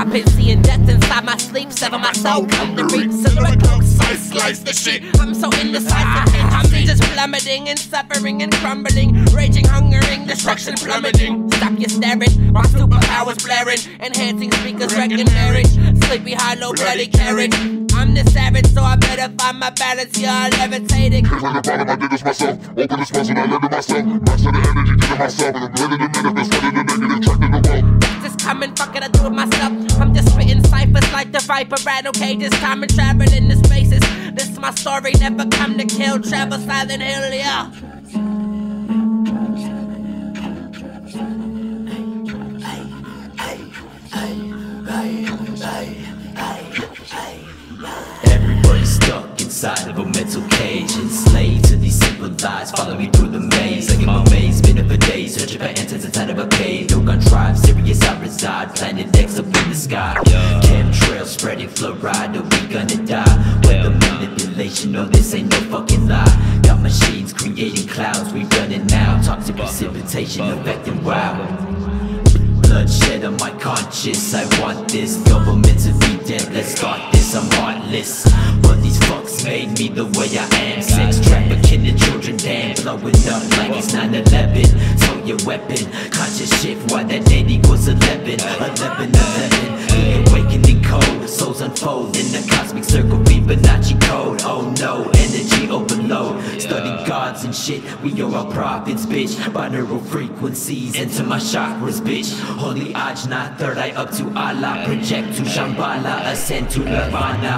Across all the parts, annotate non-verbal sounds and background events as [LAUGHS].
I've been seeing death inside my sleep, sever my soul, come to reach silhouette cloak, slice, slice the shit. I'm so indecisive, ah, and I'm just plummeting and suffering and crumbling, raging, hungering, destruction plummeting. Stop your staring, my superpowers blaring, enhancing speakers, wrecking marriage, sleepy hollow, bloody carriage. I'm the savage, so I better find my balance. Yeah, I'm levitating. From the bottom, I did this myself. Open this muscle, I led to myself. Master the energy, did it myself. And I'm ready to manifest, ready to negative, track in the Just coming, fuck it, I do it myself. I'm just spitting ciphers like the viper rattle cages. Time and travel in the spaces. This is my story, never come to kill. Travel silent hill, yeah. Everybody's stuck inside of a mental cage Enslaved to these simple lies Follow me through the maze Like in my maze, been up for days Searching for answers inside of a serious I reside Planet X up in the sky. Chemtrails spreading fluoride Are we gonna die? Weather manipulation, no this ain't no fucking lie. Got machines creating clouds We running now. Toxic precipitation affecting wild. Bloodshed on my conscience I want this. Government to be dead Let's start this, I'm heartless. But these fucks made me the way I am. Sex trafficking the children, damn. Blowing up like it's 9-11 So your weapon, conscious shift Why that date circle Fibonacci code. Oh no, energy overload. Study gods and shit We are all prophets, bitch. Binaural frequencies into my chakras, bitch. Holy Ajna, third eye up to Allah Project to Shambhala, ascend to Nirvana.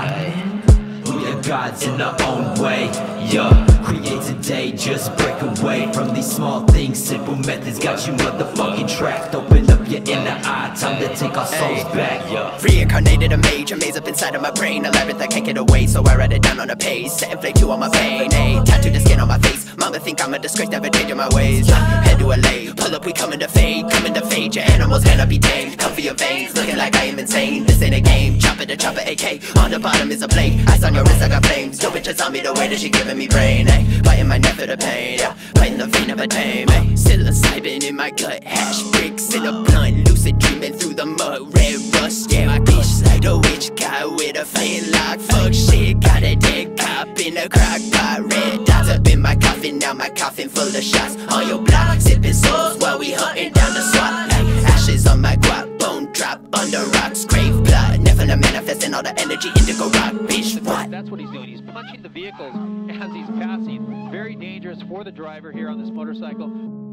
We are gods in our own way, yeah Create today, just break away From these small things, simple methods Got you motherfucking trapped. Open up your inner eye, time to take our souls back, yeah Reincarnated a mage, a maze up inside of my brain. A labyrinth I can't get away, so I write it down on a page. Setting flame to all my pain, ayy. Tattoo the skin on my face. Mama think I'm a disgrace, never changing my ways. Head to LA, pull up, we coming to fade Fade, your animals cannot be tamed Come for your veins, looking like I am insane. This ain't a game, chopper to chopper AK On the bottom is a blade, ice on your wrist, I got flames. No bitches on me, the way that she giving me brain, ayy Biting my neck for the pain, yeah. Biting the vein of a tame, ayy eh? Psilocybin in my gut, hash bricks in a blunt. Lucid dreaming through the mud, red rust, yeah My bitch like a witch guy with a flintlock Fuck shit, got a dead cop in a crock pot. Red dots up in my coffin, now my coffin full of shots. On your block, sipping souls while we hunting down the SWAT under rocks Grave plot, Nephilim manifesting all the energy indigo rock Bitch, what? That's what he's doing. He's punching the vehicles [LAUGHS] as he's passing. Very dangerous for the driver here on this motorcycle.